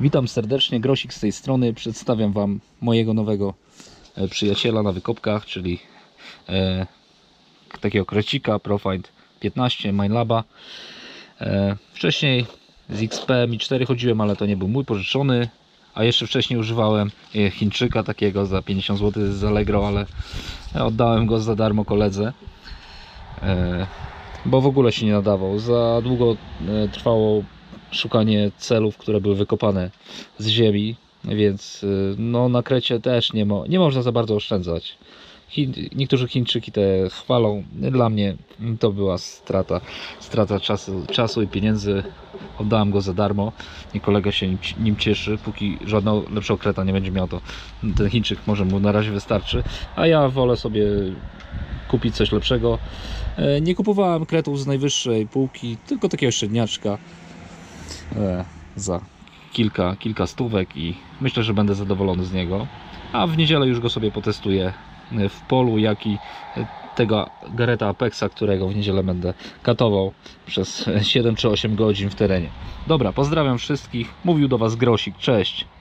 Witam serdecznie, Grosik z tej strony. Przedstawiam Wam mojego nowego e, przyjaciela na wykopkach, czyli e, takiego krecika Profind 15 Minelaba. E, wcześniej z XP Mi 4 chodziłem, ale to nie był mój pożyczony. A jeszcze wcześniej używałem e, Chińczyka takiego za 50 zł z Allegro, ale oddałem go za darmo koledze. E, bo w ogóle się nie nadawał. Za długo e, trwało szukanie celów, które były wykopane z ziemi, więc y, no, na krecie też nie, mo nie można za bardzo oszczędzać. Chin niektórzy Chińczyki te chwalą. Dla mnie to była strata, strata czasu, czasu i pieniędzy. Oddałem go za darmo i kolega się nim, cieszy. Póki żadnego lepszego kreta nie będzie miał, to ten Chińczyk może mu na razie wystarczy. A ja wolę sobie kupić coś lepszego. E, Nie kupowałem kretów z najwyższej półki, tylko takiego średniaczka za kilka, kilka stówek i myślę, że będę zadowolony z niego. A w niedzielę już go sobie potestuję e, w polu, jak i e, tego Gareta Apexa, którego w niedzielę będę katował przez 7 czy 8 godzin w terenie. Dobra, pozdrawiam wszystkich. Mówił do Was Grosik. Cześć.